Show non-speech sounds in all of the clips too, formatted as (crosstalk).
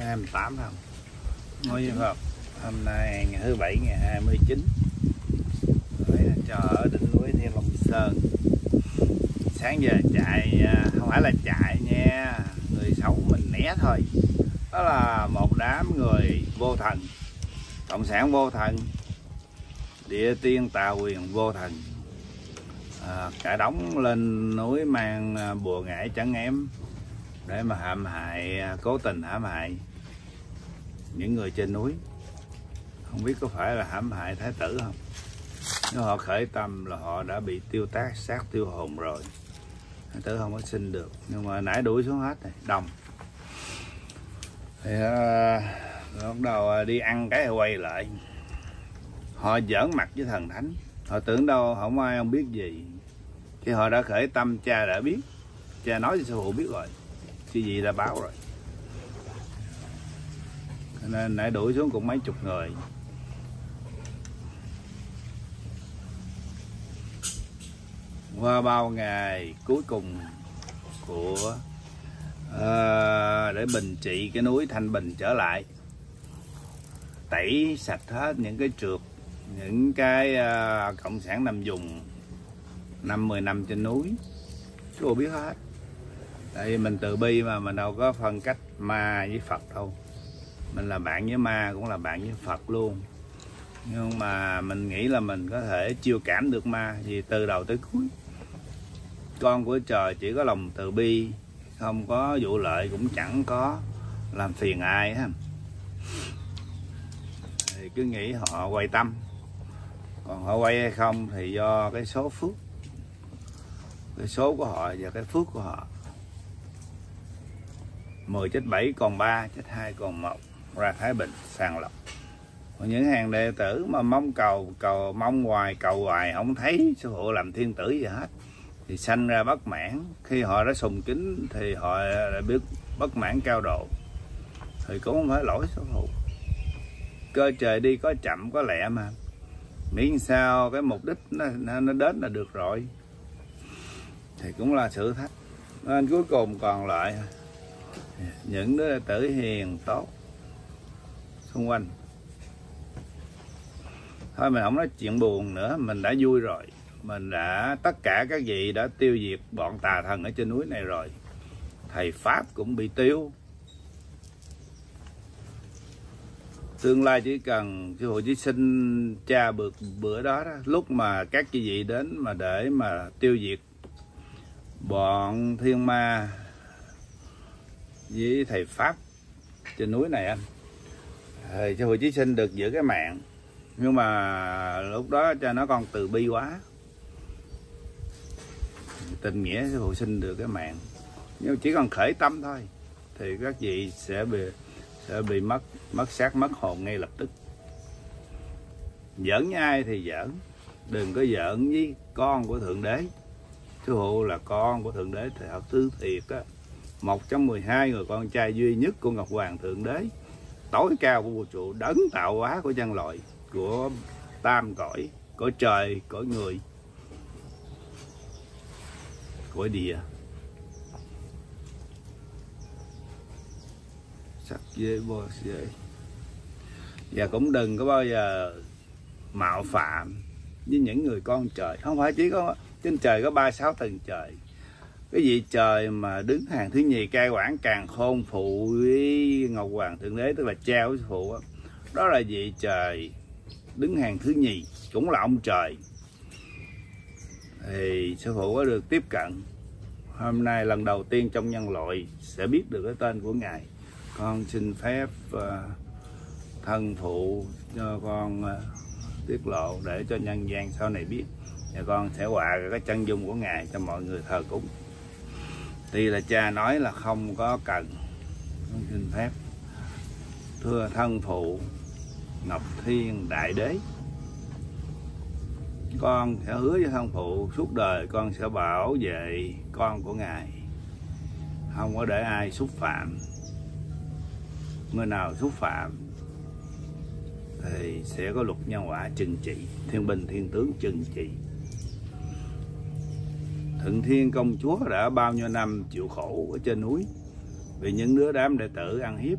28 không. Nói với Phật hôm nay ngày thứ bảy ngày 29 Đấy, cho ở đỉnh núi Thiên Long Sơn. Sáng giờ chạy à, không phải là chạy nha người xấu mình né thôi. Đó là một đám người vô thần cộng sản vô thần địa tiên tà quyền vô thần. À, cả đóng lên núi mang à, bùa ngải chẳng em để mà hãm hại à, cố tình hãm hại những người trên núi. Không biết có phải là hãm hại thái tử không? Nếu họ khởi tâm là họ đã bị tiêu tác sát tiêu hồn rồi. Thái tử không có sinh được nhưng mà nãy đuổi xuống hết rồi đông thì à, uh, bắt đầu à, đi ăn cái quay lại. Họ giỡn mặt với thần thánh. Họ tưởng đâu không ai không biết gì. Khi họ đã khởi tâm cha đã biết. Cha nói cho sư phụ biết rồi chứ gì đã báo rồi. Nên nãy đuổi xuống cũng mấy chục người. Qua bao ngày cuối cùng của uh, để bình trị cái núi thanh bình trở lại tẩy sạch hết những cái trượt những cái uh, cộng sản nằm dùng năm mười năm trên núi. Chú biết hết tại vì mình từ bi mà, mình đâu có phân cách ma với phật đâu. Mình là bạn với ma cũng là bạn với phật luôn. Nhưng mà mình nghĩ là mình có thể chiêu cảm được ma vì từ đầu tới cuối. Con của trời chỉ có lòng từ bi, không có vụ lợi cũng chẳng có làm phiền ai ha thì cứ nghĩ họ quay tâm. Còn họ quay hay không thì do cái số phước. Cái số của họ và cái phước của họ. 10 chết 7 còn 3 chết 2 còn 1 ra Thái Bình sàng lọc. Còn những hàng đệ tử mà mong cầu cầu mong hoài cầu hoài không thấy sư phụ làm thiên tử gì hết thì sanh ra bất mãn. Khi họ đã sùng kính thì họ đã biết bất mãn cao độ thì cũng không phải lỗi sư phụ. Cơ trời đi có chậm có lẹ mà. Miễn sao cái mục đích nó, nó đến là được rồi thì cũng là sự thách. Nên cuối cùng còn lại những đứa tử hiền tốt xung quanh. Thôi mình không nói chuyện buồn nữa mình đã vui rồi. Mình đã tất cả các vị đã tiêu diệt bọn tà thần ở trên núi này rồi. Thầy pháp cũng bị tiêu. Tương lai chỉ cần cái hội chí sinh cha bữa bữa đó, đó lúc mà các chị vị đến mà để mà tiêu diệt bọn thiên ma với thầy pháp trên núi này anh. Thầy cho phụ chí sinh được giữ cái mạng, nhưng mà lúc đó cho nó còn từ bi quá. Tình nghĩa sẽ hồi sinh được cái mạng, nhưng chỉ còn khởi tâm thôi, thì các vị sẽ bị sẽ bị mất mất xác, mất hồn ngay lập tức. Giỡn với ai thì giỡn, đừng có giỡn với con của thượng đế. Sư phụ là con của thượng đế thì học tư thiệt á một trong 12 người con trai duy nhất của ngọc hoàng thượng đế. Tối cao của vũ trụ đấng tạo hóa của nhân loại, của tam cõi cõi trời cõi người cõi địa. Sắc dê bò dê và cũng đừng có bao giờ mạo phạm với những người con trời. Không phải chỉ có trên trời có ba sáu tầng trời cái vị trời mà đứng hàng thứ nhì cai quản càng khôn phụ với ngọc hoàng thượng đế tức là cha với phụ đó, đó là vị trời đứng hàng thứ nhì cũng là ông trời. Thì sư phụ có được tiếp cận. Hôm nay lần đầu tiên trong nhân loại sẽ biết được cái tên của ngài. Con xin phép uh, thân phụ cho con uh, tiết lộ để cho nhân gian sau này biết. Và con sẽ họa cái chân dung của ngài cho mọi người thờ cúng tuy là cha nói là không có cần con xin phép. Thưa thân phụ, ngọc thiên đại đế, con sẽ hứa với thân phụ, suốt đời con sẽ bảo vệ con của ngài. Không có để ai xúc phạm. Người nào xúc phạm thì sẽ có luật nhân quả trừng trị, thiên binh, thiên tướng trừng trị thượng thiên công chúa đã bao nhiêu năm chịu khổ ở trên núi, vì những đứa đám đệ tử ăn hiếp.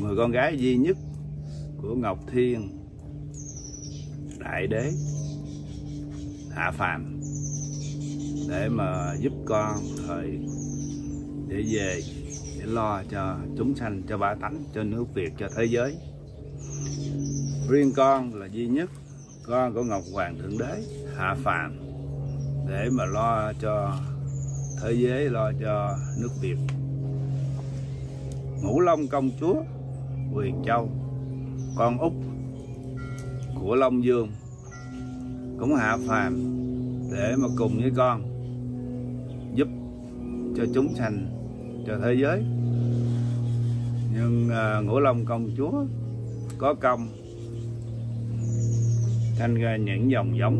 Người con gái duy nhất của Ngọc Thiên, Đại Đế, hạ phàm, để mà giúp con thời để về để lo cho chúng sanh, cho ba tánh, cho nước Việt, cho thế giới. Riêng con là duy nhất, con của Ngọc Hoàng Thượng Đế, hạ phàm để mà lo cho thế giới lo cho nước Việt. Ngũ Long công chúa Quyền Châu con út của Long Dương cũng hạ phàm để mà cùng với con giúp cho chúng sanh cho thế giới. Nhưng uh, ngũ long công chúa có công thành ra những dòng giống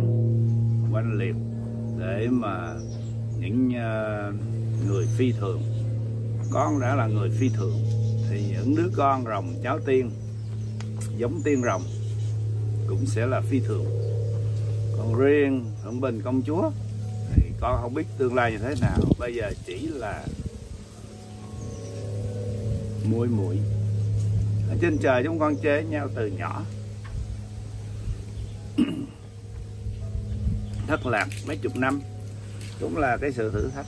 quanh liệt để mà những ờ, người phi thường. Con đã là người phi thường, thì những đứa con rồng cháu tiên, giống tiên rồng cũng sẽ là phi thường. Còn riêng thượng bình công chúa thì con không biết tương lai như thế nào. Bây giờ chỉ là muội muội. Ở trên trời chúng con chế nhau từ nhỏ. Thất lạc mấy chục năm. Cũng là cái sự thử thách.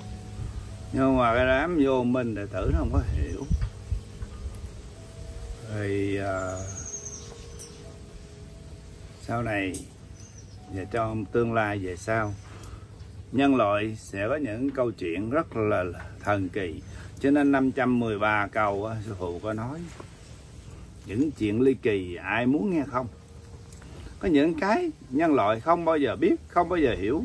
Nhưng mà cái đám vô mình đệ tử nó không có hiểu. Thì à, sau này và trong tương lai về sau nhân loại sẽ có những câu chuyện rất là thần kỳ. Cho nên 513 câu sư phụ có nói những chuyện ly kỳ ai muốn nghe không? Có những cái nhân loại không bao giờ biết, không bao giờ hiểu.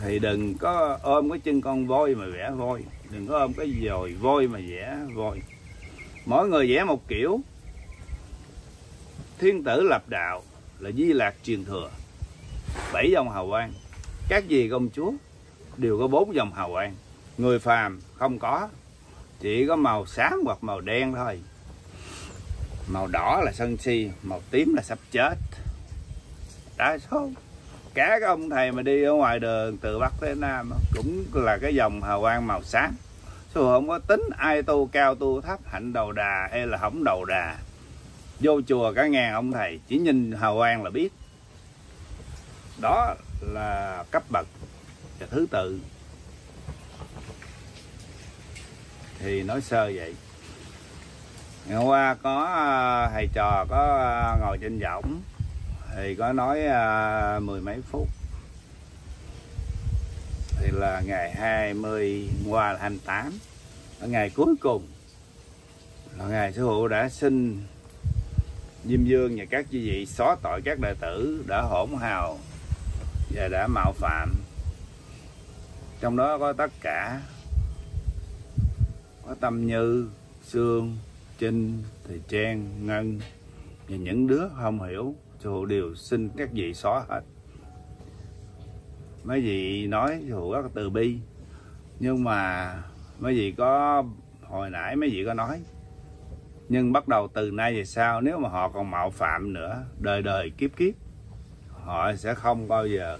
Thì đừng có ôm cái chân con voi mà vẽ voi. Đừng có ôm cái dồi voi mà vẽ voi. Mỗi người vẽ một kiểu. Thiên tử lập đạo là di lạc truyền thừa. Bảy dòng hào quang. Các gì công chúa đều có bốn dòng hào quang. Người phàm không có. Chỉ có màu sáng hoặc màu đen thôi màu đỏ là sân si, màu tím là sắp chết. Đa số, cả các ông thầy mà đi ở ngoài đường từ bắc tới nam cũng là cái dòng hào quang màu sáng dù không có tính ai tu cao tu thấp, hạnh đầu đà hay là hỏng đầu đà. Vô chùa cả ngàn ông thầy, chỉ nhìn hào quang là biết. Đó là cấp bậc và thứ tự. Thì nói sơ vậy ngày hôm qua có à, thầy trò có à, ngồi trên võng thì có nói à, mười mấy phút. Thì là ngày 20 qua là 28 ở ngày cuối cùng, là ngày sư phụ đã xin Diêm Dương và các chư vị xóa tội các đệ tử đã hỗn hào và đã mạo phạm. Trong đó có tất cả, có tâm như xương trinh, thầy trang, ngân và những đứa không hiểu Hữu đều xin các vị xóa hết. Mấy vị nói Hữu rất từ bi. Nhưng mà mấy vị có, hồi nãy mấy vị có nói, nhưng bắt đầu từ nay về sau nếu mà họ còn mạo phạm nữa, đời đời kiếp kiếp, họ sẽ không bao giờ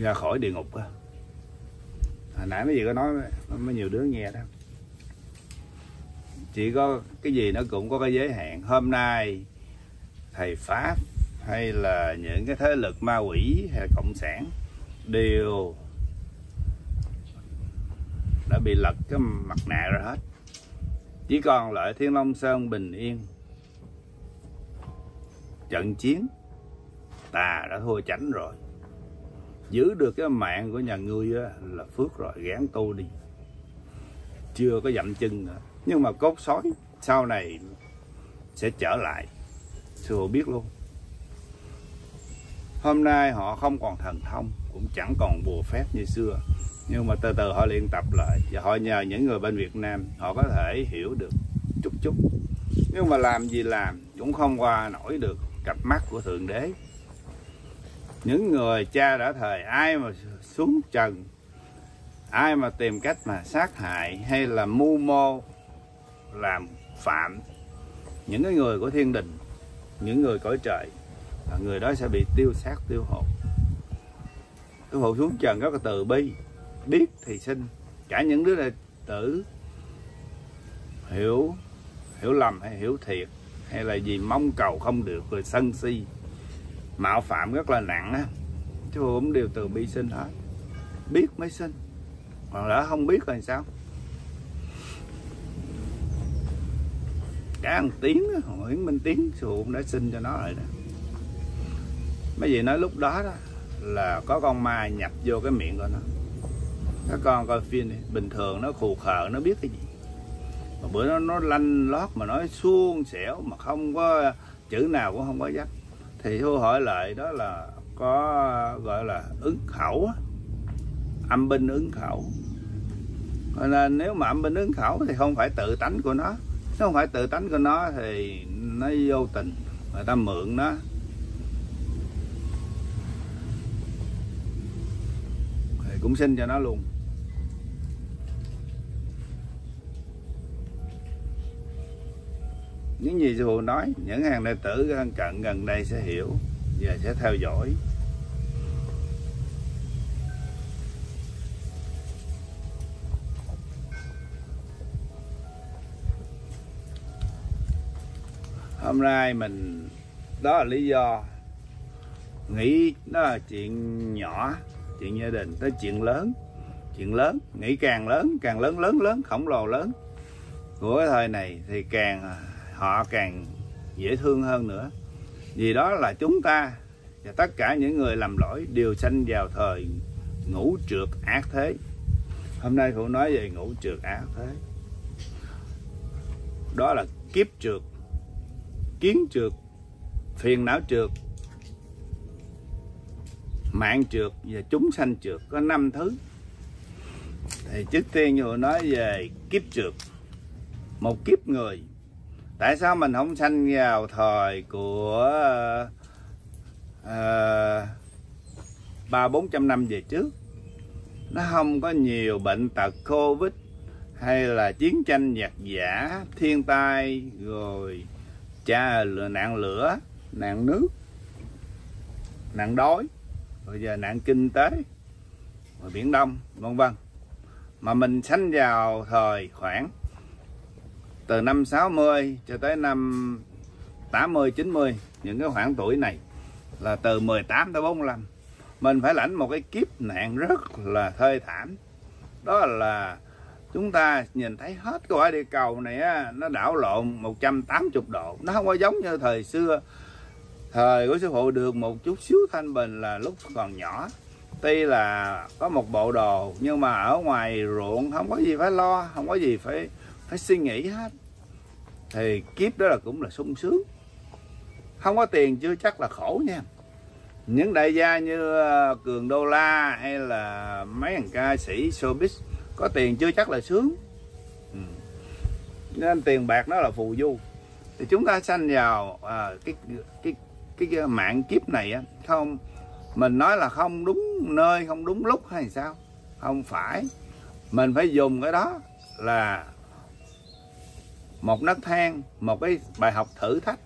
ra khỏi địa ngục hồi nãy mấy vị có nói, mấy nhiều đứa nghe đó chỉ có cái gì nó cũng có cái giới hạn. Hôm nay thầy pháp hay là những cái thế lực ma quỷ hay cộng sản đều đã bị lật cái mặt nạ ra hết. Chỉ còn lại thiên long sơn bình yên. Trận chiến tà đã thua chảnh rồi. Giữ được cái mạng của nhà ngươi là phước rồi, gán tu đi. Chưa có dậm chân nữa nhưng mà cốt sói sau này sẽ trở lại, sư phụ biết luôn. Hôm nay họ không còn thần thông, cũng chẳng còn bùa phép như xưa. Nhưng mà từ từ họ luyện tập lại, và họ nhờ những người bên Việt Nam, họ có thể hiểu được chút chút. Nhưng mà làm gì làm, cũng không qua nổi được cặp mắt của thượng đế. Những người cha đã thời ai mà xuống trần, ai mà tìm cách mà sát hại hay là mưu mô làm phạm những cái người của thiên đình, những người cõi trời người đó sẽ bị tiêu sát tiêu hồn. Cái hộ xuống trần rất là từ bi, biết thì sinh cả những đứa đệ tử hiểu hiểu lầm hay hiểu thiệt, hay là gì mong cầu không được, rồi sân si, mạo phạm rất là nặng á, chứ cũng đều từ bi sinh hết. Biết mới sinh còn lỡ không biết là sao? Cả thằng tiếng nguyễn minh tiến sư cũng đã sinh cho nó rồi đó. Mấy gì nói lúc đó đó là có con ma nhập vô cái miệng của nó. Các con coi phim này, bình thường nó khù khờ nó biết cái gì. Mà bữa nó nó lanh lót mà nói suôn xẻo mà không có chữ nào cũng không có dắt. Thì thu hỏi lại đó là có gọi là ứng khẩu âm binh ứng khẩu. Nên nếu mà âm binh ứng khẩu thì không phải tự tánh của nó nếu không phải tự tánh của nó thì nó vô tình. Người ta mượn nó. Thì cũng xin cho nó luôn. Những gì sư phụ nói, những hàng đệ tử gần cận gần đây sẽ hiểu và sẽ theo dõi. Hôm nay mình, đó là lý do nghĩ nó là chuyện nhỏ, chuyện gia đình tới chuyện lớn chuyện lớn, nghĩ càng lớn càng lớn lớn lớn, khổng lồ lớn. Của cái thời này thì càng, họ càng dễ thương hơn nữa. Vì đó là chúng ta và tất cả những người làm lỗi đều sanh vào thời ngũ trượt ác thế. Hôm nay phụ nói về ngũ trượt ác thế. Đó là kiếp trượt kiến trượt phiền não trượt mạng trượt và chúng sanh trượt có năm thứ. Thì trước tiên như nói về kiếp trượt một kiếp người. Tại sao mình không sanh vào thời của ờ, ba bốn trăm năm về trước? Nó không có nhiều bệnh tật covid hay là chiến tranh giặc giả thiên tai, rồi cha nạn lửa, nạn nước, nạn đói. Rồi giờ nạn kinh tế, rồi biển đông, vân vân. Mà mình sanh vào thời khoảng từ năm 60 cho tới năm 80 90 những cái khoảng tuổi này là từ 18 tới 45 mình phải lãnh một cái kiếp nạn rất là thê thảm. Đó là chúng ta nhìn thấy hết cái quả địa cầu này á, nó đảo lộn 180 độ. Nó không có giống như thời xưa. Thời của sư phụ được một chút xíu thanh bình là lúc còn nhỏ. Tuy là có một bộ đồ nhưng mà ở ngoài ruộng không có gì phải lo không có gì phải phải suy nghĩ hết. Thì kiếp đó là cũng là sung sướng. Không có tiền chưa chắc là khổ nha. Những đại gia như ờ, cường đô la hay là mấy thằng ca sĩ showbiz có tiền chưa chắc là sướng. Ừ. nên tiền bạc nó là phù du. Thì chúng ta sanh vào à, cái, cái cái cái mạng kiếp này á không mình nói là không đúng nơi không đúng lúc hay sao? Không phải. Mình phải dùng cái đó là một nấc thang một cái bài học thử thách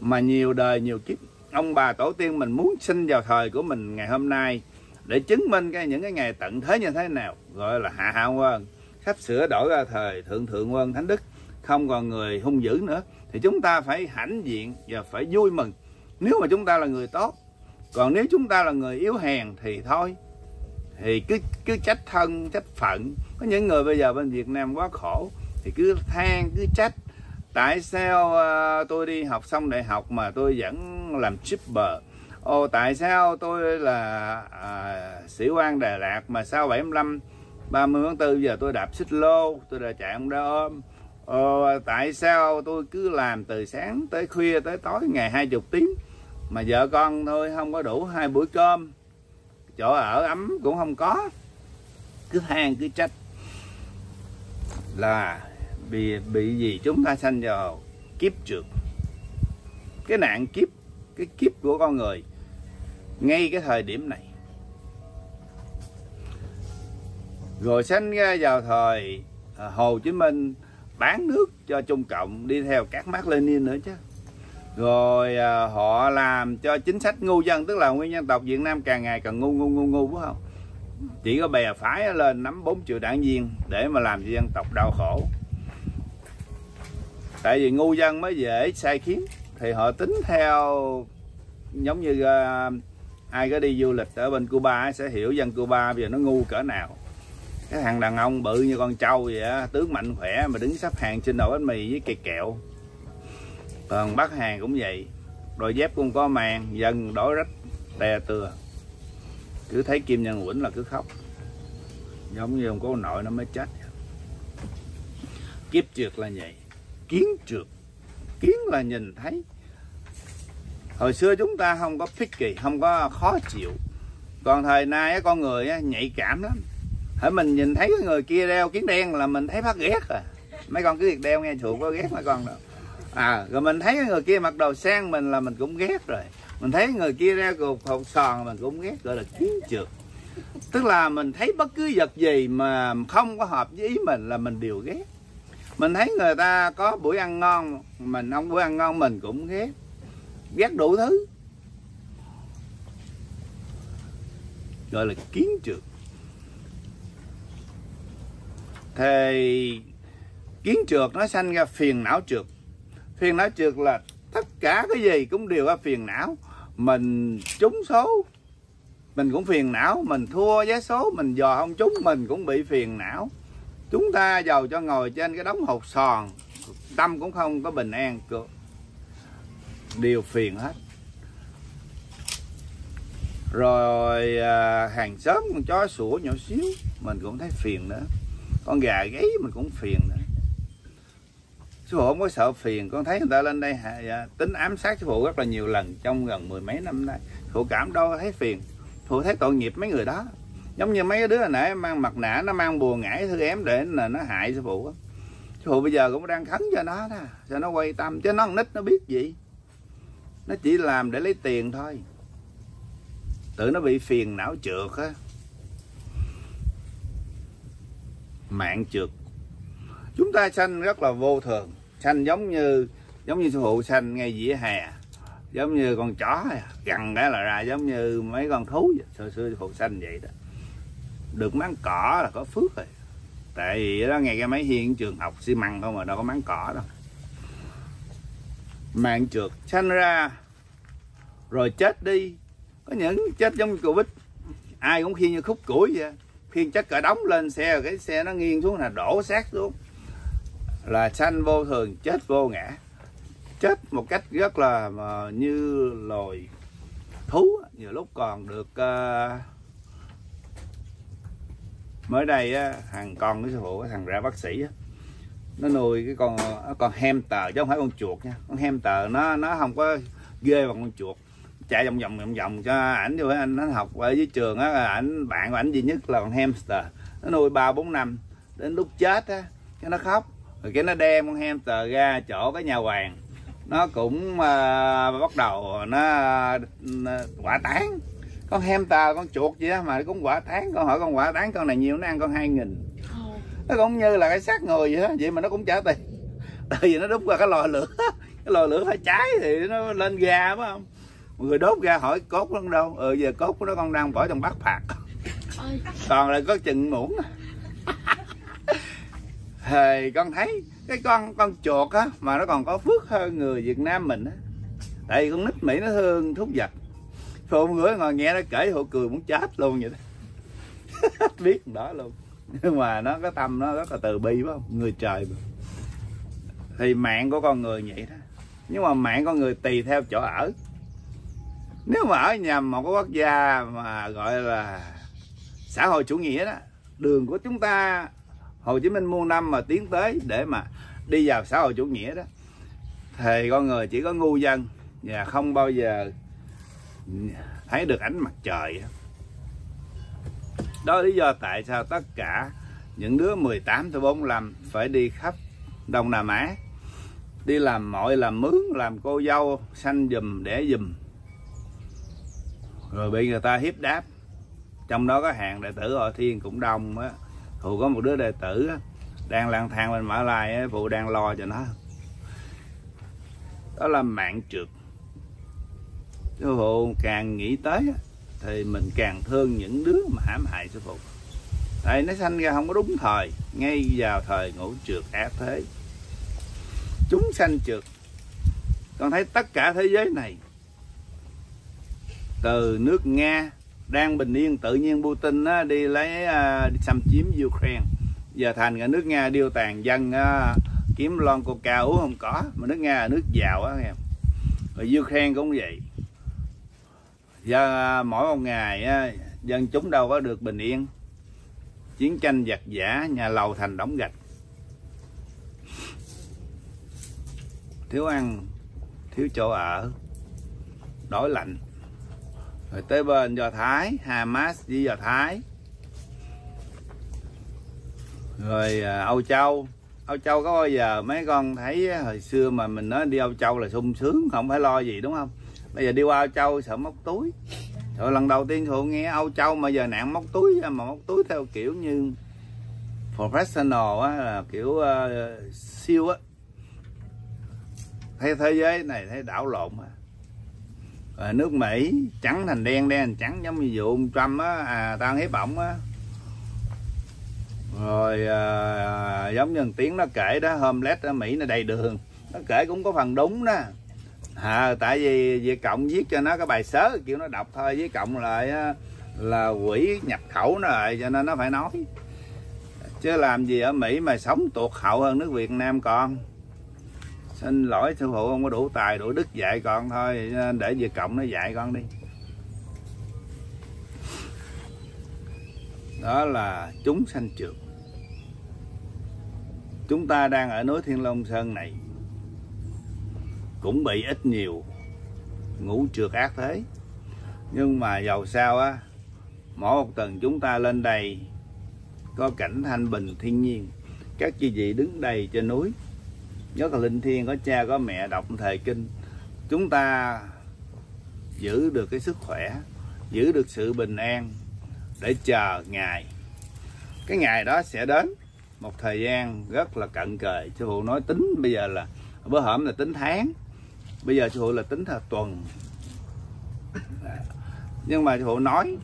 mà nhiều đời nhiều kiếp. Ông bà tổ tiên mình muốn sinh vào thời của mình ngày hôm nay để chứng minh cái những cái ngày tận thế như thế nào gọi là hạ hạ quân. Sắp sửa đổi ra thời thượng thượng quân thánh đức không còn người hung dữ nữa thì chúng ta phải hãnh diện và phải vui mừng. Nếu mà chúng ta là người tốt còn nếu chúng ta là người yếu hèn thì thôi. Thì cứ cứ trách thân trách phận. Có những người bây giờ bên Việt Nam quá khổ thì cứ than cứ trách. Tại sao uh, tôi đi học xong đại học mà tôi vẫn làm shipper? Ồ tại sao tôi là à, sĩ quan Đà Lạt mà sau 75 30 tháng 4 giờ tôi đạp xích lô tôi đã chạy ông đó ôm. Ồ, tại sao tôi cứ làm từ sáng tới khuya tới tối ngày hai chục tiếng mà vợ con thôi không có đủ hai buổi cơm? Chỗ ở ấm cũng không có cứ than cứ trách là bị bị gì chúng ta sanh vào kiếp trượt. Cái nạn kiếp cái kiếp của con người ngay cái thời điểm này. Rồi sanh ra vào thời à, Hồ Chí Minh bán nước cho Trung Cộng đi theo các Mác Lênin nữa chứ. Rồi à, họ làm cho chính sách ngu dân tức là nguyên dân tộc Việt Nam càng ngày càng ngu ngu ngu ngu phải không? Chỉ có bè phái lên nắm 4 triệu đảng viên để mà làm cho dân tộc đau khổ. Tại vì ngu dân mới dễ sai khiến thì họ tính theo giống như uh, ai có đi du lịch ở bên Cuba sẽ hiểu dân Cuba bây giờ nó ngu cỡ nào. Cái thằng đàn ông bự như con trâu vậy á tướng mạnh khỏe mà đứng sắp hàng trên đầu bánh mì với cây kẹo. Còn bắt hàng cũng vậy đôi dép cũng có màng, dân đói rách đe từa. cứ thấy kim nhân quỳnh là cứ khóc. Giống như ông cô nội nó mới chết. Kiếp trượt là vậy kiến trượt kiến là nhìn thấy hồi xưa chúng ta không có picky, không có khó chịu. Còn thời nay con người nhạy cảm lắm. Hãy mình nhìn thấy cái người kia đeo kiến đen là mình thấy phát ghét à. Mấy con cứ việc đeo nghe chuột có ghét mấy con đâu. À rồi mình thấy cái người kia mặc đồ sang mình là mình cũng ghét rồi. Mình thấy người kia đeo cục hột sòn mình cũng ghét, gọi là kiến trượt. Tức là mình thấy bất cứ vật gì mà không có hợp với ý mình là mình đều ghét. Mình thấy người ta có buổi ăn ngon, mình không buổi ăn ngon mình cũng ghét ghét đủ thứ. Gọi là kiến trượt thì kiến trượt nó sanh ra phiền não trượt. Phiền não trượt là tất cả cái gì cũng đều là phiền não. Mình trúng số, mình cũng phiền não. Mình thua vé số, mình dò không trúng, mình cũng bị phiền não. Chúng ta giàu cho ngồi trên cái đống hột sòn, tâm cũng không có bình an điều phiền hết. Rồi à, hàng xóm con chó sủa nhỏ xíu mình cũng thấy phiền nữa. Con gà gáy mình cũng phiền nữa. Sư phụ không có sợ phiền con thấy người ta lên đây à, tính ám sát sư phụ rất là nhiều lần trong gần mười mấy năm nay. Phụ cảm đâu thấy phiền. Phụ thấy tội nghiệp mấy người đó. Giống như mấy đứa hồi nãy mang mặt nạ nó mang bùa ngải thư ém để là nó hại sư phụ sư phụ bây giờ cũng đang khấn cho nó đó cho nó quay tâm chứ nó nít nó biết gì nó chỉ làm để lấy tiền thôi. Tự nó bị phiền não trượt á. Mạng trượt. Chúng ta sanh rất là vô thường. Sanh giống như giống như sư phụ sanh ngay dĩa hè. Giống như con chó à. gần cái là ra giống như mấy con thú vậy. xưa xưa sư phụ sanh vậy đó. Được máng cỏ là có phước rồi. Tại vì đó nghe cái máy hiên trường học xi măng không mà đâu có máng cỏ đâu mạng trượt sanh ra rồi chết đi. Có những chết giống như covid. Ai cũng khiêng như khúc củi vậy. Khiêng chất cả đóng lên xe cái xe nó nghiêng xuống là đổ xác xuống. Là sanh vô thường chết vô ngã. Chết một cách rất là mà như loài thú nhiều lúc còn được uh, mới đây á, thằng con cái sư phụ cái thằng ra bác sĩ á, nó nuôi cái con con hem tờ chứ không phải con chuột nha. Con hem tờ nó nó không có ghê bằng con chuột. Chạy vòng vòng vòng vòng cho ảnh vô anh nó học ở dưới trường á ảnh bạn của ảnh duy nhất là con hamster. Nó nuôi ba bốn năm. Đến lúc chết á cái nó khóc. Rồi cái nó đem con hamster ra chỗ cái nhà hoàng. Nó cũng uh, bắt đầu nó uh, quả tán con hamster con chuột gì đó mà cũng quả tán con hỏi con quả tán con này nhiều nó ăn con hai nghìn nó cũng như là cái xác người vậy đó vậy mà nó cũng trả tiền. Tại vì nó đút qua cái lò lửa (laughs) cái lò lửa phải cháy thì nó lên ga phải không? Người đốt ra hỏi cốt nó đâu? Ừ giờ cốt của nó con đang bỏ trong bát phạt. Còn lại có chừng muỗng. Thì con thấy cái con con chuột á mà nó còn có phước hơn người Việt Nam mình á. Tại vì con nít Mỹ nó thương thúc vật phụ người ngồi nghe nó kể hộ cười muốn chết luôn vậy đó. (laughs) Biết đó luôn nhưng mà nó có tâm nó rất là từ bi, phải không? Người trời mà. thì mạng của con người vậy đó. Nhưng mà mạng con người tùy theo chỗ ở. Nếu mà ở nhằm một cái quốc gia mà gọi là xã hội chủ nghĩa đó, đường của chúng ta, Hồ Chí Minh muôn năm mà tiến tới để mà đi vào xã hội chủ nghĩa đó, thì con người chỉ có ngu dân và không bao giờ thấy được ánh mặt trời đó là lý do tại sao tất cả những đứa 18 tới 45 phải đi khắp Đông Nam Á đi làm mọi làm mướn làm cô dâu sanh dùm đẻ dùm. Rồi bị người ta hiếp đáp. Trong đó có hàng đệ tử hội thiên cũng đông á. Phụ có một đứa đệ tử á, đang lang thang bên mã lai á, phụ đang lo cho nó. Đó là mạng trượt. Phụ càng nghĩ tới á, thì mình càng thương những đứa mà hãm hại sư phụ. Tại nó sanh ra không có đúng thời ngay vào thời ngũ trượt ác thế. Chúng sanh trượt. Con thấy tất cả thế giới này từ nước nga đang bình yên tự nhiên Putin á, đi lấy uh, đi xâm chiếm Ukraine. Giờ thành cả nước Nga điêu tàn dân uh, kiếm lon coca uống không có mà nước Nga là nước giàu á nghe. Rồi Ukraine cũng vậy giờ à, mỗi một ngày à, dân chúng đâu có được bình yên. Chiến tranh giặc giả, nhà lầu thành đóng gạch. Thiếu ăn, thiếu chỗ ở, đói lạnh. Rồi tới bên do thái, hamas với do thái. Rồi à, âu châu. Âu châu có bao giờ mấy con thấy hồi xưa mà mình nói đi âu châu là sung sướng, không phải lo gì, đúng không? Bây giờ đi qua âu châu sợ móc túi. Rồi lần đầu tiên thụ nghe âu châu mà giờ nạn móc túi mà móc túi theo kiểu như professional á là kiểu uh, siêu á. Thấy thế giới này thấy đảo lộn à. à nước mỹ trắng thành đen đen thành trắng giống như vụ ông trump á. À tao hiếp ổng á. Rồi à, giống như tiếng nó kể đó homeless ở mỹ nó đầy đường. Nó kể cũng có phần đúng đó à, tại vì việt cộng viết cho nó cái bài sớ kiểu nó đọc thôi với cộng lại là, là quỷ nhập khẩu nó lại cho nên nó phải nói. Chứ làm gì ở mỹ mà sống tuột hậu hơn nước việt nam còn xin lỗi sư phụ không có đủ tài đủ đức dạy con thôi để việt cộng nó dạy con đi. Đó là chúng sanh trượt. Chúng ta đang ở núi thiên long sơn này cũng bị ít nhiều ngủ trượt ác thế. Nhưng mà giàu sao á, mỗi một tuần chúng ta lên đây có cảnh thanh bình thiên nhiên. Các chư vị đứng đầy trên núi, nhất là linh thiêng có cha, có mẹ đọc thời kinh. Chúng ta giữ được cái sức khỏe, giữ được sự bình an để chờ ngày cái ngày đó sẽ đến một thời gian rất là cận kề. Sư phụ nói tính bây giờ là, bữa hổm là tính tháng bây giờ sư phụ là tính theo tuần. Nhưng mà sư phụ nói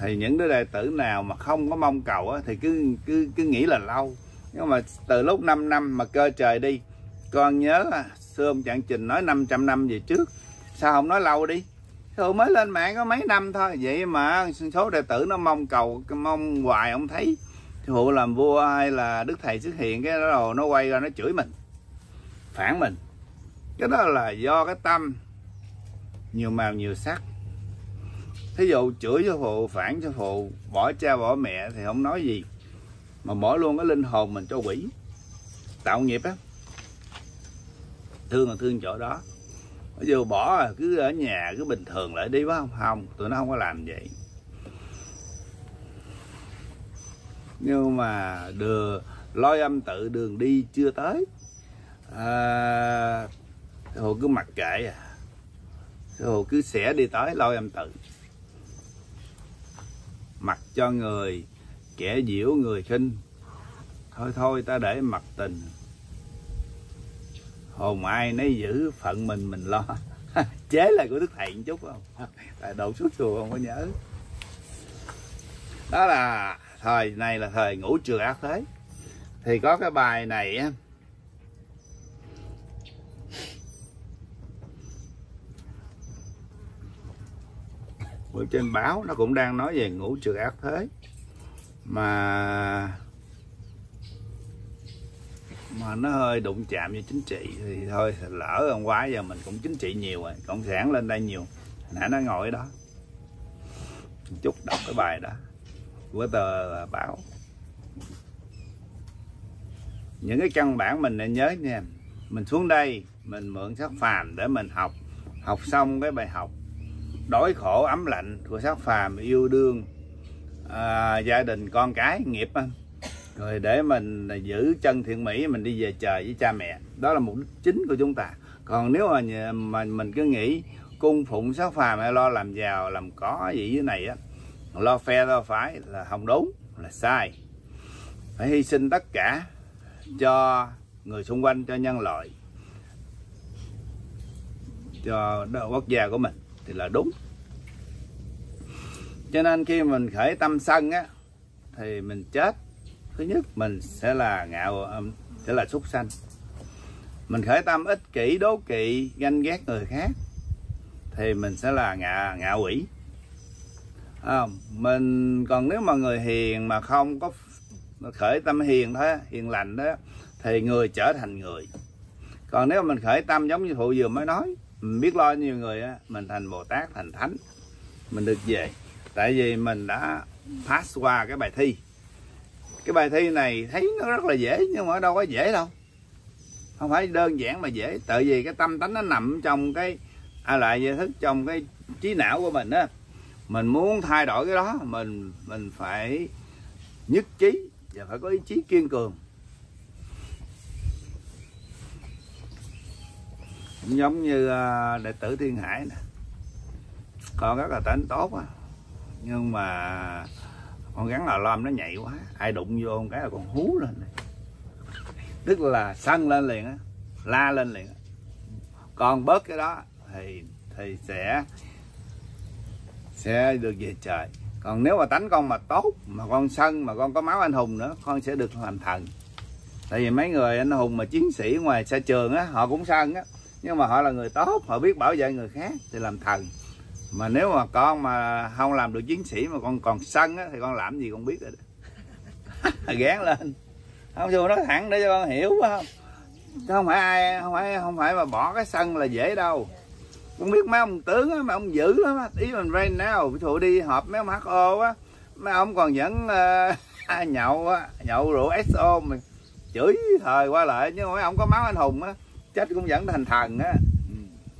thì những đứa đệ tử nào mà không có mong cầu á, thì cứ cứ cứ nghĩ là lâu. Nhưng mà từ lúc 5 năm mà cơ trời đi con nhớ xưa ông trạng trình nói 500 năm về trước. Sao không nói lâu đi? Thường mới lên mạng có mấy năm thôi. Vậy mà số đệ tử nó mong cầu mong hoài ông thấy. Phụ làm vua hay là đức thầy xuất hiện cái đó rồi nó quay ra nó chửi mình phản mình. Cái đó là do cái tâm. Nhiều màu, nhiều sắc. Thí dụ chửi cho phụ, phản cho phụ, bỏ cha, bỏ mẹ thì không nói gì. Mà bỏ luôn cái linh hồn mình cho quỷ. Tạo nghiệp á. Thương là thương chỗ đó. Ví dụ bỏ à, cứ ở nhà, cứ bình thường lại đi, phải không? Không, tụi nó không có làm vậy. Nhưng mà đưa lôi âm tự đường đi chưa tới à, hồ cứ mặc kệ à. Hồ cứ xẻ đi tới lôi âm tự. Mặc cho người kẻ diễu người khinh. Thôi thôi ta để mặt tình. Hồn ai nấy giữ phận mình mình lo. (laughs) Chế là của đức thầy một chút không? (laughs) Tại đầu suốt chùa không có nhớ. Đó là thời này là thời ngũ trường ác thế. Thì có cái bài này á bữa trên báo nó cũng đang nói về ngũ trường ác thế. Mà mà nó hơi đụng chạm với chính trị thì thôi, lỡ hôm qua giờ mình cũng chính trị nhiều rồi, cộng sản lên đây nhiều. Nãy nó ngồi đó. Chút đọc cái bài đó. Của tờ báo. Những cái căn bản mình nên nhớ nha. Mình xuống đây, mình mượn sắc phàm để mình học. Học xong cái bài học đói khổ ấm lạnh của xác phàm yêu đương. À, gia đình con cái nghiệp à. rồi để mình giữ chân thiện mỹ mình đi về trời với cha mẹ. Đó là mục đích chính của chúng ta. Còn nếu mà mà mình cứ nghĩ cung phụng sắc phàm hay lo làm giàu làm có gì dưới này á lo phe lo phải là không đúng là sai. Phải hy sinh tất cả cho người xung quanh cho nhân loại cho quốc gia của mình thì là đúng. Cho nên khi mình khởi tâm sân á thì mình chết. Thứ nhất mình sẽ là ngạo sẽ là súc sanh. Mình khởi tâm ích kỷ đố kỵ ganh ghét người khác thì mình sẽ là ngạ ngạo quỷ. À, mình còn nếu mà người hiền mà không có khởi tâm hiền thôi hiền lành đó thì người trở thành người. Còn nếu mình khởi tâm giống như thụ vừa mới nói mình biết lo nhiều người á, mình thành bồ tát, thành thánh, mình được về. Tại vì mình đã pass qua cái bài thi. Cái bài thi này thấy nó rất là dễ, nhưng mà đâu có dễ đâu. Không phải đơn giản mà dễ, tại vì cái tâm tánh nó nằm trong cái à lại giải thức trong cái trí não của mình á. Mình muốn thay đổi cái đó, mình mình phải nhất trí và phải có ý chí kiên cường. Giống như à, đệ tử thiên hải nè. Con rất là tính tốt á nhưng mà con gắn là lom nó nhạy quá. Ai đụng vô cái là con hú lên. Này. tức là sân lên liền á, la lên liền á. Con bớt cái đó thì thì sẽ sẽ được về trời. Còn nếu mà tánh con mà tốt, mà con sân, mà con có máu anh hùng nữa, con sẽ được làm thần. Tại vì mấy người anh hùng mà chiến sĩ ngoài xa trường á, họ cũng sân á nhưng mà họ là người tốt họ biết bảo vệ người khác thì làm thần. Mà nếu mà con mà không làm được chiến sĩ mà con còn sân á thì con làm gì con biết rồi (laughs) gán lên. Không dù nói thẳng để cho con hiểu phải không chứ không phải ai không phải không phải mà bỏ cái sân là dễ đâu. Con biết mấy ông tướng á mấy ông dữ lắm á. Ý mình right now ví dụ đi họp mấy ông ho á mấy ông còn vẫn ờ, uh, (laughs) nhậu á nhậu rượu so mình chửi thời qua lại. Nhưng mà mấy ông có máu anh hùng á chết cũng vẫn thành thần á.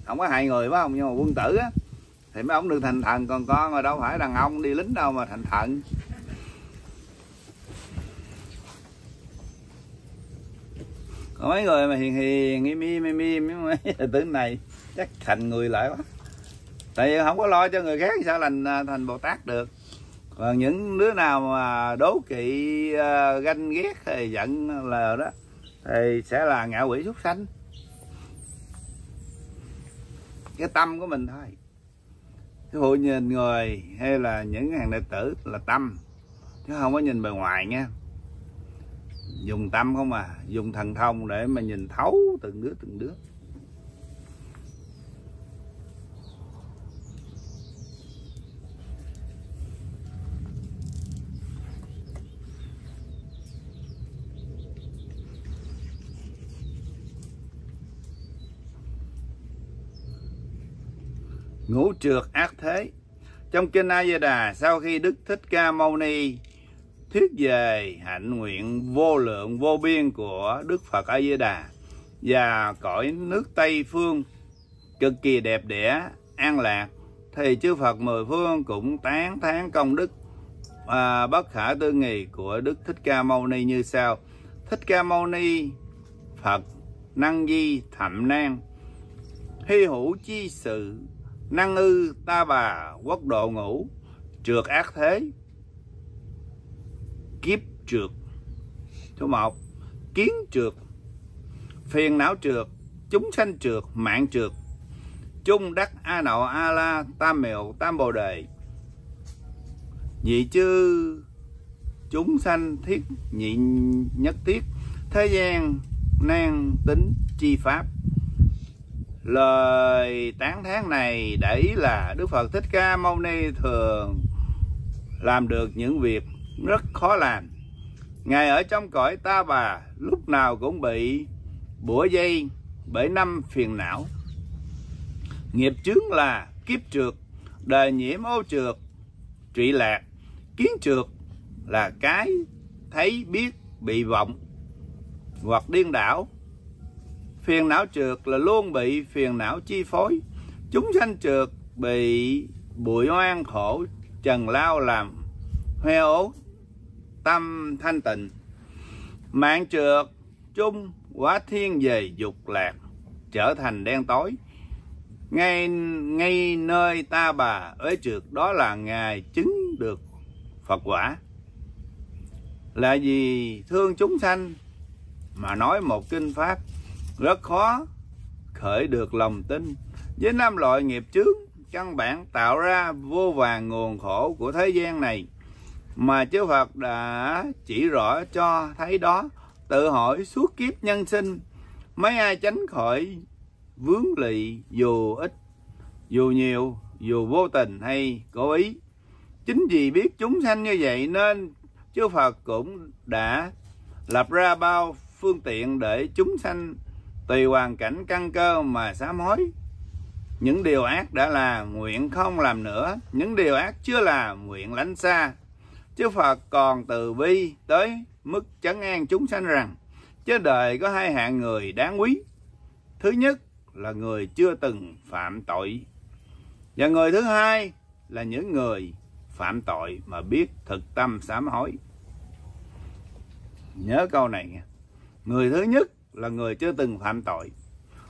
Không có hại người phải không? Nhưng mà quân tử á, thì mấy ông được thành thần, còn con mà đâu phải đàn ông đi lính đâu mà thành thần. Còn mấy người mà hiền hiền, im im im im, mấy (laughs) tướng này, chắc thành người lại quá. Tại vì không có lo cho người khác sao thành à, thành bồ tát được. Còn những đứa nào mà đố kỵ à, ganh ghét thì giận là đó, thì sẽ là ngạ quỷ súc sanh cái tâm của mình thôi. Cái hội nhìn người hay là những hàng đệ tử là tâm, chứ không có nhìn bề ngoài nha. Dùng tâm không à dùng thần thông để mà nhìn thấu từng đứa từng đứa. Ngũ trượt ác thế. Trong kinh A Di Đà sau khi Đức Thích Ca Mâu Ni thuyết về hạnh nguyện vô lượng vô biên của Đức Phật A Di Đà và cõi nước Tây phương cực kỳ đẹp đẽ an lạc thì chư Phật mười phương cũng tán thán công đức à, bất khả tư nghì của Đức Thích Ca Mâu Ni như sau. Thích Ca Mâu Ni Phật năng di thậm nan hy hữu chi sự năng ư ta bà, quốc độ ngũ, trượt ác thế. Kiếp trượt. Số một, kiến trượt, phiền não trượt, chúng sanh trượt, mạng trượt. Chung đắc a nậu a la, tam mèo, tam bồ đề. Nhị chư, chúng sanh thiết nhị nhất thiết. Thế gian, nan tính, chi pháp lời tán thán này để ý là Đức Phật Thích Ca Mâu Ni thường làm được những việc rất khó làm. Ngài ở trong cõi ta bà lúc nào cũng bị bủa dây bởi năm phiền não. Nghiệp chướng là kiếp trượt, đời nhiễm ô trượt, trụy lạc, kiến trượt là cái thấy biết, bị vọng hoặc điên đảo phiền não trượt là luôn bị phiền não chi phối. Chúng sanh trượt bị bụi oan khổ trần lao làm hoe ố tâm thanh tịnh. Mạng trượt chung quá thiên về dục lạc, trở thành đen tối. Ngay ngay nơi ta bà, ế trượt đó là ngài chứng được phật quả. Là vì thương chúng sanh mà nói một kinh pháp rất khó khởi được lòng tin. Với năm loại nghiệp chướng, căn bản tạo ra vô vàng nguồn khổ của thế gian này. Mà chư Phật đã chỉ rõ cho thấy đó, tự hỏi suốt kiếp nhân sinh, mấy ai tránh khỏi vướng lị dù ít, dù nhiều, dù vô tình hay cố ý. Chính vì biết chúng sanh như vậy nên chư Phật cũng đã lập ra bao phương tiện để chúng sanh tùy hoàn cảnh căn cơ mà sám hối. Những điều ác đã là nguyện không làm nữa, những điều ác chưa là nguyện lánh xa. Chư Phật còn từ bi tới mức chấn an chúng sanh rằng trên đời có hai hạng người đáng quý. Thứ nhất là người chưa từng phạm tội, và người thứ hai là những người phạm tội mà biết thực tâm sám hối. Nhớ câu này người thứ nhất là người chưa từng phạm tội.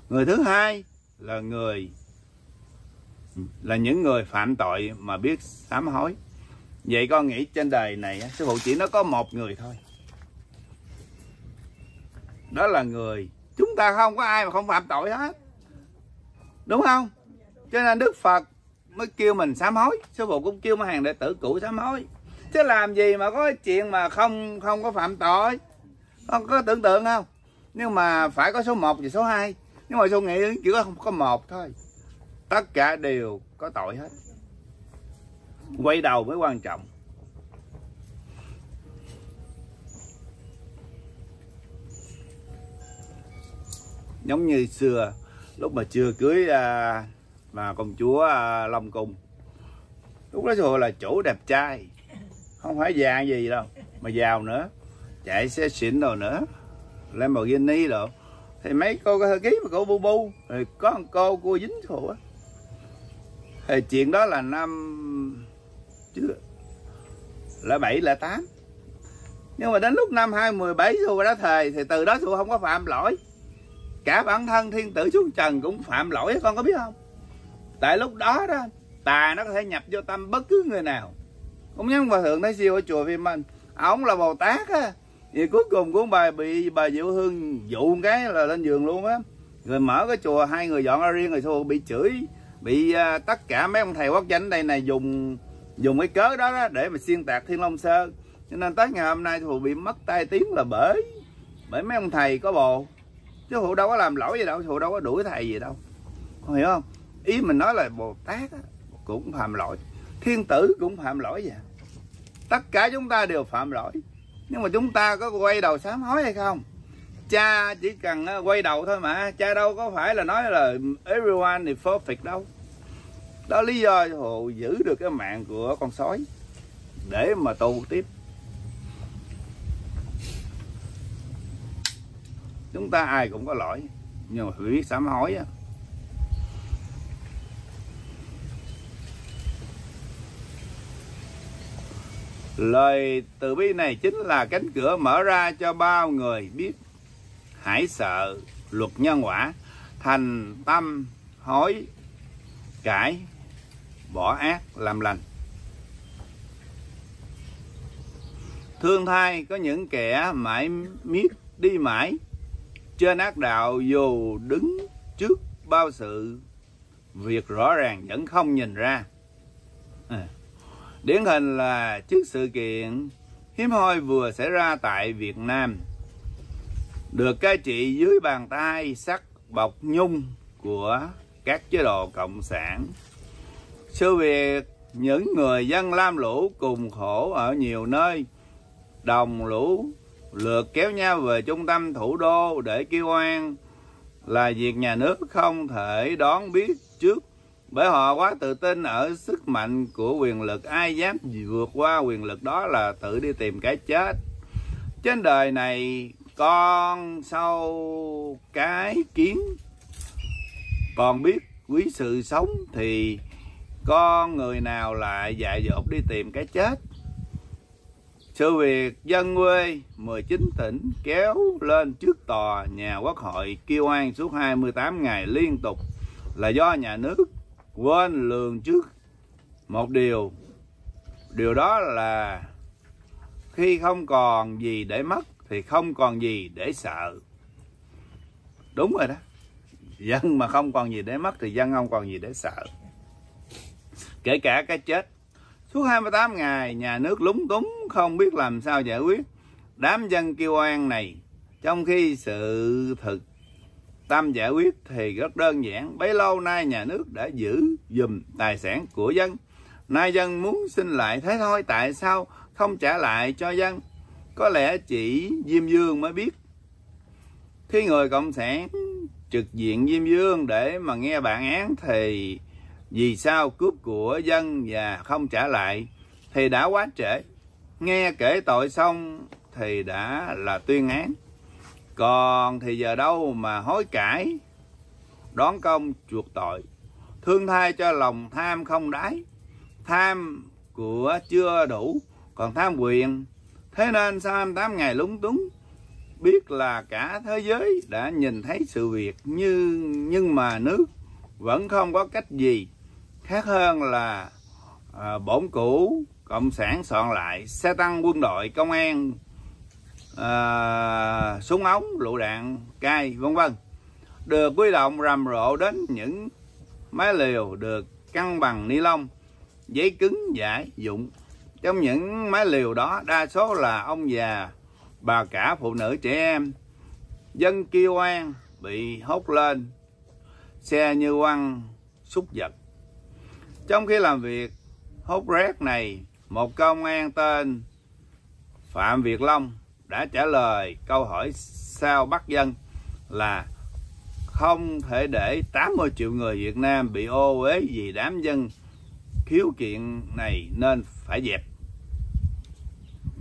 Người thứ hai là người, là những người phạm tội mà biết sám hối. Vậy con nghĩ trên đời này sư phụ chỉ nó có một người thôi. Đó là người, chúng ta không có ai mà không phạm tội hết. Đúng không? Cho nên đức phật mới kêu mình sám hối. Sư phụ cũng kêu mấy hàng đệ tử cũ sám hối. Chứ làm gì mà có chuyện mà không không có phạm tội? Con có tưởng tượng không? Nhưng mà phải có số 1 và số 2 nhưng mà tôi nghĩ chỉ có không có một thôi. Tất cả đều có tội hết. Quay đầu mới quan trọng. Giống như xưa lúc mà chưa cưới à, mà công chúa à, Long Cung. Lúc đó rồi là chủ đẹp trai. Không phải già gì đâu mà giàu nữa. Chạy xe xịn rồi nữa. Lamborghini rồi thì mấy cô có hơi ký mà cô bu bu. Rồi có một cô cô dính khổ á thì chuyện đó là năm, chưa, là bảy, là tám. Nhưng mà đến lúc năm hai mười bảy xu đã thề thì từ đó xu không có phạm lỗi. Cả bản thân thiên tử xuống trần cũng phạm lỗi, con có biết không? Tại lúc đó đó, tà nó có thể nhập vô tâm bất cứ người nào. Cũng giống hòa thượng thấy siêu ở chùa phim anh ổng là bồ tát á thì cuối cùng cuốn bà bị bà diệu hương dụ cái là lên giường luôn á. Rồi mở cái chùa hai người dọn ra riêng rồi xô bị chửi bị uh, tất cả mấy ông thầy quốc danh đây này dùng dùng cái cớ đó, đó để mà xuyên tạc thiên long sơn cho nên tới ngày hôm nay thù bị mất tay tiếng là bởi bởi mấy ông thầy có bồ. Chứ thù đâu có làm lỗi gì đâu thù đâu có đuổi thầy gì đâu. Không hiểu không? Ý mình nói là bồ tát á, cũng phạm lỗi. Thiên tử cũng phạm lỗi vậy. Tất cả chúng ta đều phạm lỗi nhưng mà chúng ta có quay đầu sám hối hay không? Cha chỉ cần ờ, quay đầu thôi mà. Cha đâu có phải là nói là everyone is perfect đâu. Đó lý do hồ giữ được cái mạng của con sói để mà tu tiếp. Chúng ta ai cũng có lỗi, nhưng mà phải biết sám hối á. Lời từ bi này chính là cánh cửa mở ra cho bao người biết hãy sợ luật nhân quả, thành tâm hối cải, bỏ ác làm lành. Thương thay có những kẻ mãi miết đi mãi trên ác đạo dù đứng trước bao sự việc rõ ràng vẫn không nhìn ra. À Điển hình là trước sự kiện hiếm hoi vừa xảy ra tại Việt Nam được cai trị dưới bàn tay sắc bọc nhung của các chế độ cộng sản. Sự việc những người dân lam lũ cùng khổ ở nhiều nơi đồng lũ lượt kéo nhau về trung tâm thủ đô để kêu oan là việc nhà nước không thể đón biết trước bởi họ quá tự tin ở sức mạnh của quyền lực. Ai dám vượt qua quyền lực đó là tự đi tìm cái chết. Trên đời này con sau cái kiến còn biết quý sự sống thì con người nào lại dại dột đi tìm cái chết? Sự việc dân quê 19 tỉnh kéo lên trước tòa nhà quốc hội kêu oan suốt 28 ngày liên tục là do nhà nước quên lường trước. Một điều điều đó là khi không còn gì để mất thì không còn gì để sợ. Đúng rồi đó. Dân mà không còn gì để mất thì dân không còn gì để sợ. Kể cả cái chết. Suốt 28 ngày, nhà nước lúng túng, không biết làm sao giải quyết. Đám dân kêu oan này, trong khi sự thực tâm giải quyết thì rất đơn giản. Bấy lâu nay nhà nước đã giữ dùm tài sản của dân. Nay dân muốn xin lại thế thôi, tại sao không trả lại cho dân? Có lẽ chỉ diêm dương mới biết. Khi người cộng sản trực diện diêm dương để mà nghe bản án thì vì sao cướp của dân và không trả lại thì đã quá trễ. Nghe kể tội xong thì đã là tuyên án còn thì giờ đâu mà hối cải? Đón công chuộc tội thương thai cho lòng tham không đáy. Tham của chưa đủ còn tham quyền. Thế nên sau 28 ngày lúng túng biết là cả thế giới đã nhìn thấy sự việc như nhưng mà nước vẫn không có cách gì. Khác hơn là à, bổn cũ cộng sản soạn lại xe tăng quân đội công an à, súng ống lựu đạn cay vân vân. Được quy động rầm rộ đến những máy liều được căng bằng ni lông giấy cứng giải dụng. Trong những máy liều đó đa số là ông già bà cả phụ nữ trẻ em. Dân kêu oan bị hốt lên xe như quăng xúc vật trong khi làm việc hốt rác này một công an tên phạm việt long đã trả lời câu hỏi sao bắt dân là không thể để 80 triệu người Việt Nam bị ô uế vì đám dân khiếu kiện này nên phải dẹp.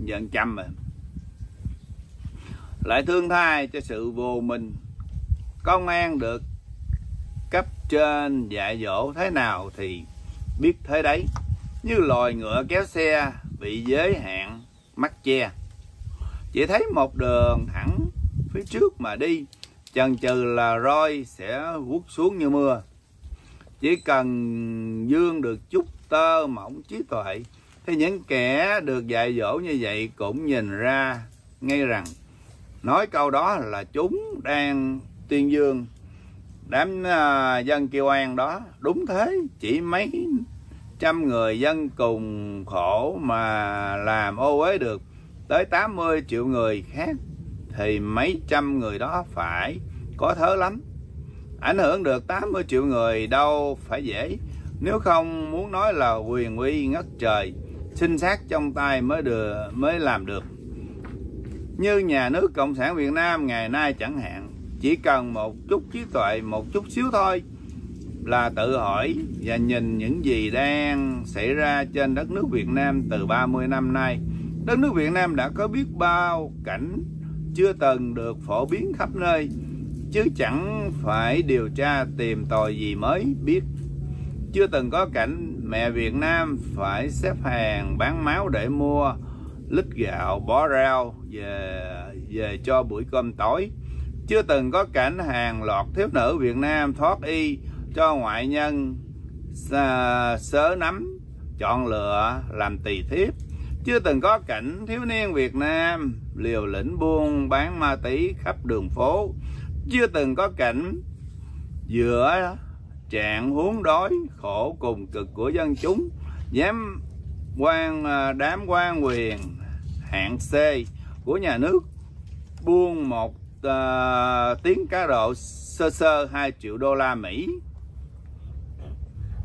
Giận chăm rồi lại thương thai cho sự vô minh. Công an được cấp trên dạy dỗ thế nào thì biết thế đấy. Như loài ngựa kéo xe bị giới hạn mắt che chỉ thấy một đường thẳng phía trước mà đi, chần chừ là roi sẽ vuốt xuống như mưa. Chỉ cần dương được chút tơ mỏng trí tuệ, thì những kẻ được dạy dỗ như vậy cũng nhìn ra ngay rằng, nói câu đó là chúng đang tuyên dương. Đám à, dân kêu an đó, đúng thế, chỉ mấy trăm người dân cùng khổ mà làm ô uế được tới 80 triệu người khác, thì mấy trăm người đó phải có thớ lắm. Ảnh hưởng được 80 triệu người đâu phải dễ. Nếu không, muốn nói là quyền uy ngất trời sinh sát trong tay mới được, mới làm được. Như nhà nước cộng sản việt nam ngày nay chẳng hạn, chỉ cần một chút trí tuệ, một chút xíu thôi là tự hỏi và nhìn những gì đang xảy ra trên đất nước Việt Nam từ 30 năm nay. Đất nước Việt Nam đã có biết bao cảnh chưa từng được phổ biến khắp nơi, chứ chẳng phải điều tra tìm tòi gì mới biết. Chưa từng có cảnh mẹ Việt Nam phải xếp hàng bán máu để mua lít gạo, bó rau về về cho buổi cơm tối. Chưa từng có cảnh hàng loạt thiếu nữ Việt Nam thoát y cho ngoại nhân à, sớ nắm chọn lựa làm tỳ thiếp chưa từng có cảnh thiếu niên Việt Nam liều lĩnh buôn bán ma túy khắp đường phố. Chưa từng có cảnh giữa trạng huống đói khổ cùng cực của dân chúng. Dám quan à, đám quan quyền hạng C của nhà nước buôn một uh, tiếng cá độ sơ sơ 2 triệu đô la Mỹ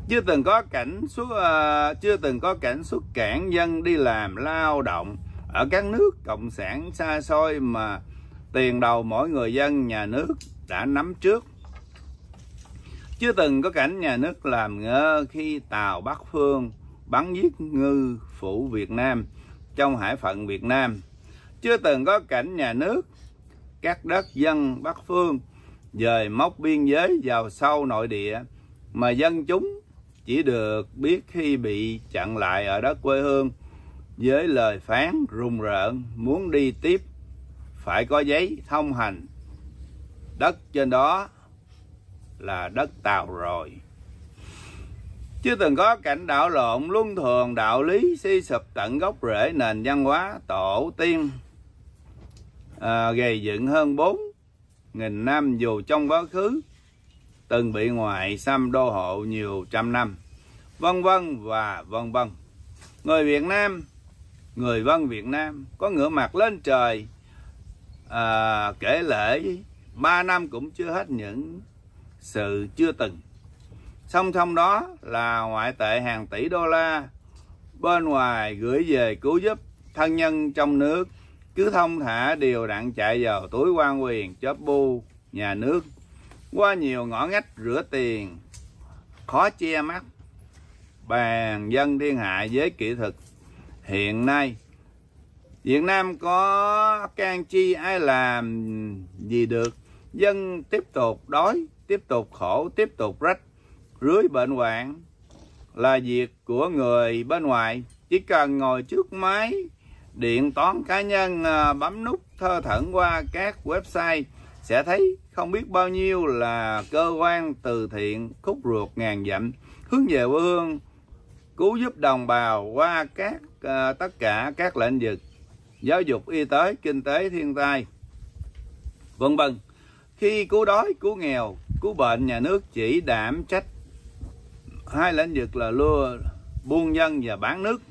chưa từng có cảnh xuất uh, chưa từng có cảnh xuất cản dân đi làm lao động. Ở các nước cộng sản xa xôi mà tiền đầu mỗi người dân nhà nước đã nắm trước. Chưa từng có cảnh nhà nước làm ngơ khi tàu Bắc Phương bắn giết ngư phủ Việt Nam trong hải phận Việt Nam. Chưa từng có cảnh nhà nước các đất dân Bắc Phương dời mốc biên giới vào sâu nội địa mà dân chúng chỉ được biết khi bị chặn lại ở đất quê hương. Với lời phán rùng rợn muốn đi tiếp phải có giấy thông hành. Đất trên đó là đất tàu rồi. Chưa từng có cảnh đảo lộn luân thường đạo lý suy sụp tận gốc rễ nền văn hóa tổ tiên. À, gầy dựng hơn bốn nghìn năm dù trong quá khứ từng bị ngoại xâm đô hộ nhiều trăm năm. Vân vân và vân vân. Người Việt Nam người văn Việt Nam có ngửa mặt lên trời à, kể lễ ba năm cũng chưa hết những sự chưa từng. Song song đó là ngoại tệ hàng tỷ đô la. Bên ngoài gửi về cứu giúp thân nhân trong nước cứ thông thả điều đặn chạy vào túi quan quyền chớp bu nhà nước qua nhiều ngõ ngách rửa tiền. Khó che mắt. Bàn dân thiên hạ với kỹ thuật. Hiện nay, Việt Nam có can chi ai làm gì được. Dân tiếp tục đói, tiếp tục khổ, tiếp tục rách. Rưới bệnh hoạn là việc của người bên ngoài. Chỉ cần ngồi trước máy điện toán cá nhân à, bấm nút thơ thẩn qua các website sẽ thấy không biết bao nhiêu là cơ quan từ thiện khúc ruột ngàn dặm hướng về quê hương cứu giúp đồng bào qua các uh, tất cả các lĩnh vực giáo dục y tế kinh tế thiên tai vân vân. Khi cứu đói cứu nghèo cứu bệnh nhà nước chỉ đảm trách hai lĩnh vực là lừa buôn dân và bán nước.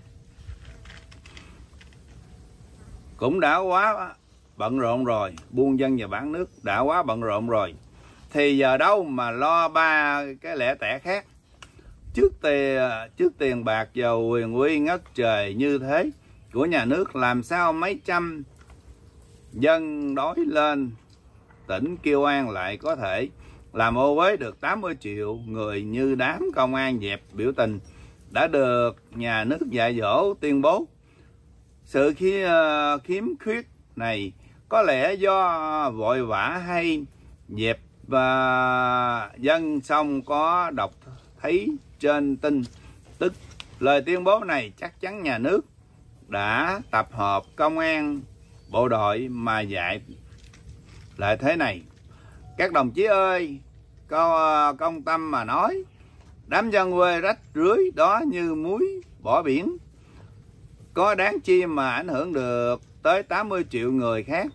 Cũng đã quá bận rộn rồi buôn dân và bán nước đã quá bận rộn rồi. Thì giờ đâu mà lo ba cái lẻ tẻ khác? Trước tiền à, trước tiền bạc giàu quyền uy ngất trời như thế của nhà nước làm sao mấy trăm dân đói lên tỉnh Kiêu An lại có thể làm ô với được 80 triệu người như đám công an dẹp biểu tình đã được nhà nước dạy dỗ tuyên bố. Sự khi uh, khiếm khuyết này có lẽ do vội vã hay dẹp và dân xong có đọc thấy trên tin tức, lời tuyên bố này chắc chắn nhà nước đã tập hợp công an, bộ đội mà dạy. Lại thế này, các đồng chí ơi, có à, công tâm mà nói, đám dân quê rách rưới đó như muối bỏ biển. Có đáng chi mà ảnh hưởng được tới 80 triệu người khác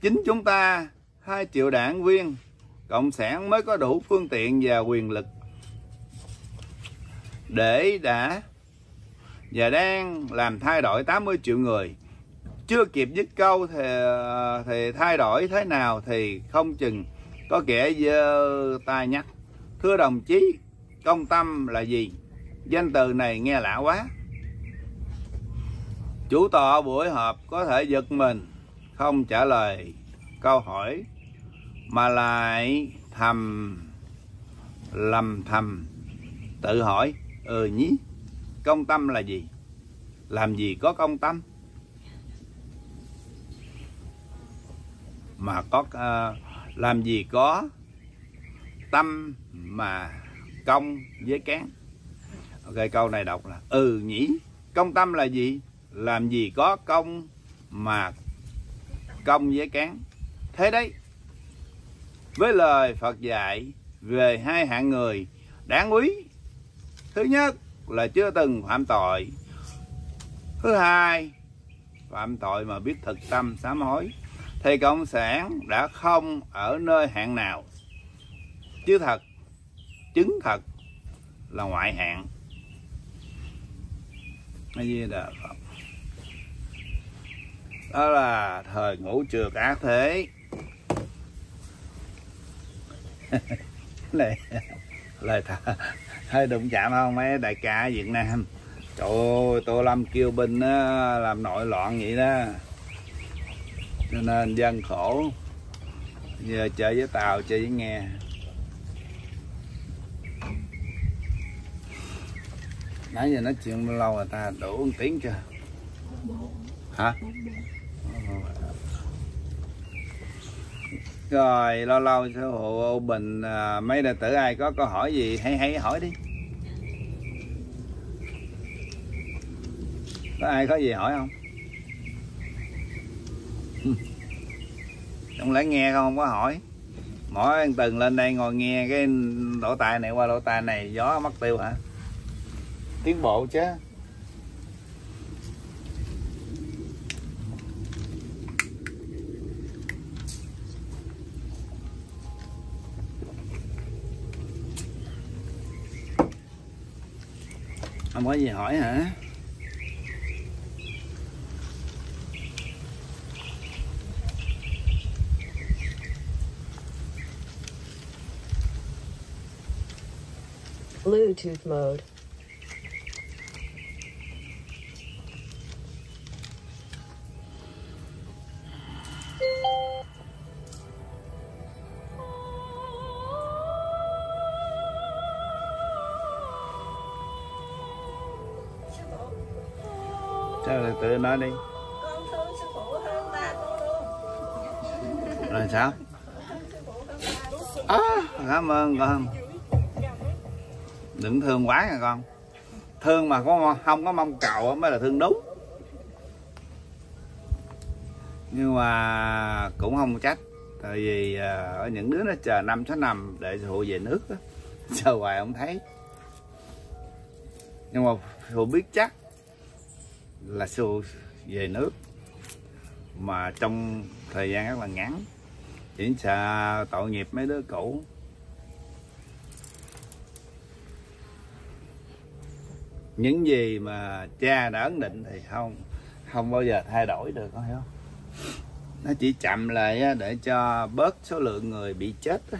chính chúng ta 2 triệu đảng viên cộng sản mới có đủ phương tiện và quyền lực để đã và đang làm thay đổi 80 triệu người. Chưa kịp dứt câu thì, thì thay đổi thế nào thì không chừng có kẻ dơ tay nhắc. Thưa đồng chí công tâm là gì? Danh từ này nghe lạ quá. Chủ tọa buổi họp có thể giật mình không trả lời câu hỏi mà lại thầm lầm thầm tự hỏi ừ nhí công tâm là gì? Làm gì có công tâm? Mà có uh, làm gì có tâm mà công với cán ok câu này đọc là ừ nhỉ công tâm là gì? Làm gì có công mà công với cán. Thế đấy, với lời phật dạy về hai hạng người, đáng quý. Thứ nhất là chưa từng phạm tội. Thứ hai, phạm tội mà biết thực tâm sám hối, thì cộng sản đã không ở nơi hạng nào. Chứ thật, chứng thật là ngoại hạng. Cái gì Phật đó là thời ngũ trượt ác thế. Này lời thà hơi đụng chạm không? Mấy đại ca Việt Nam. Trời ơi tô lâm kêu binh á, làm nội loạn vậy đó. Cho nên dân khổ. Giờ chơi với tàu chơi với nghe. Nãy giờ nói chuyện lâu rồi ta? Đủ một tiếng chưa? Hả? Rồi lâu lâu sẽ hộ bình à, mấy đệ tử ai có câu hỏi gì hay hay hỏi đi. Có ai có gì hỏi không? Không lẽ nghe không, không có hỏi. Mỗi anh từng lên đây ngồi nghe cái lỗ tai này qua lỗ tai này gió mất tiêu hả? Tiến bộ chứ. không có gì hỏi hả? Bluetooth mode. Nói đi. Con thương sư phụ hơn ba con luôn. Rồi sao? À, cảm ơn con đừng thương quá nha con. Thương mà có không có mong cầu mới là thương đúng. Nhưng mà cũng không trách tại vì à, ở những đứa nó chờ năm sáu năm để phụ về nước á (laughs) chờ hoài không thấy. Nhưng mà phụ biết chắc là xô về nước. Mà trong thời gian rất là ngắn chỉ sợ tội nghiệp mấy đứa cũ. Những gì mà cha đã ấn định thì không không bao giờ thay đổi được, con hiểu không? Nó chỉ chậm lại để cho bớt số lượng người bị chết đó.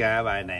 Rồi thua ca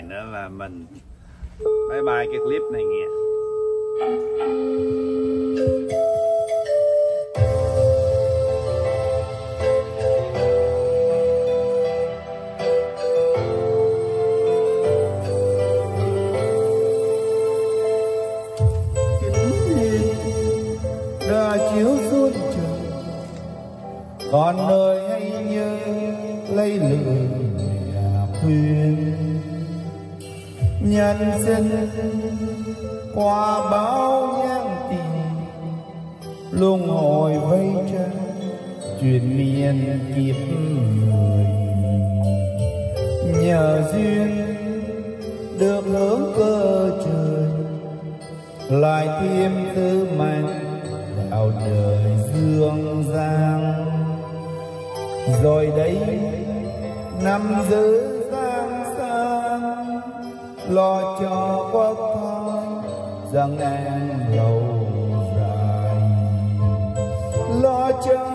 lại thêm tư mạnh vào đời dương gian. Rồi đấy, năm giữ giang sang lo cho quốc thái rằng an lâu dài. Lo cho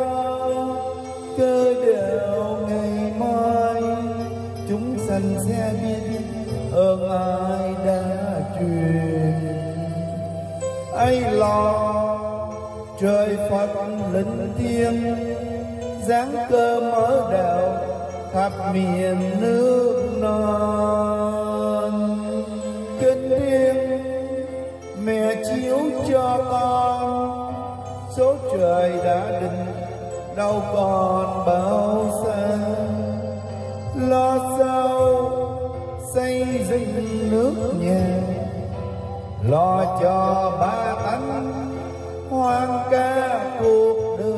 cơ đều ngày mai, chúng sanh sẽ biết ơn ai đã truyền ấy lo? Trời phật linh thiêng, dáng cơ mở đạo khắp miền nước non. Kinh thiên, mẹ chiếu cho con, số trời đã định, đâu còn bao xa. Lo sao? Xây dựng nước nhà lo cho ba tánh hoang ca cuộc đời.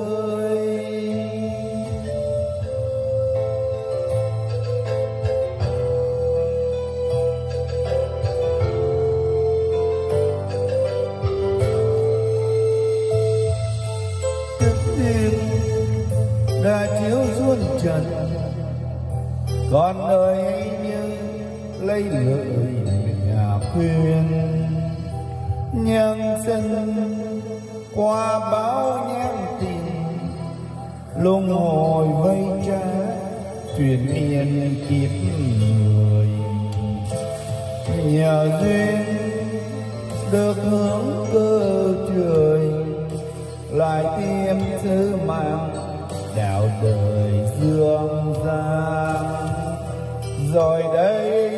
Đức đã chiếu xuống trần, còn đời như lấy lời nhà khuyên nhân sinh qua bao nhang tình luân hồi vây trả truyền miên kiếp người. Nhờ duyên được hướng cơ trời, lại tiêm sứ mạng đạo đời dương gian. Rồi đây,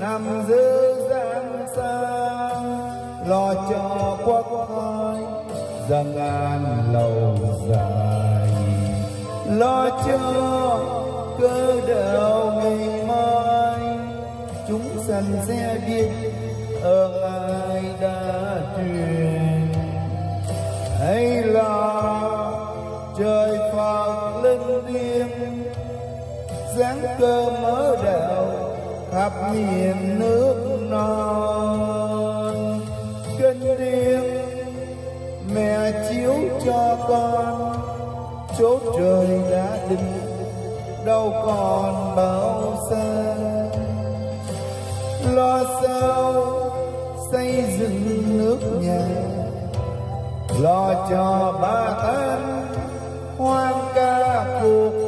năm giữ cho quốc thái dân an lâu dài. Lo cho cơ đạo ngày mai, chúng sanh sẽ biết ơn ai đã truyền. Hay là trời phật linh thiêng sáng cơ mở đạo khắp miền nước non kinh mẹ chiếu cho con. Chốt trời đã định, đâu còn bao xa. Lo sao xây dựng nước nhà, lo cho ba tháng hoang ca cuộc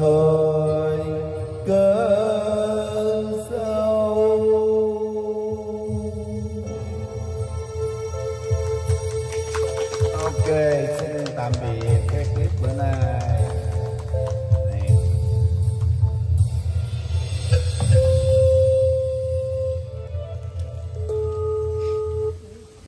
rồi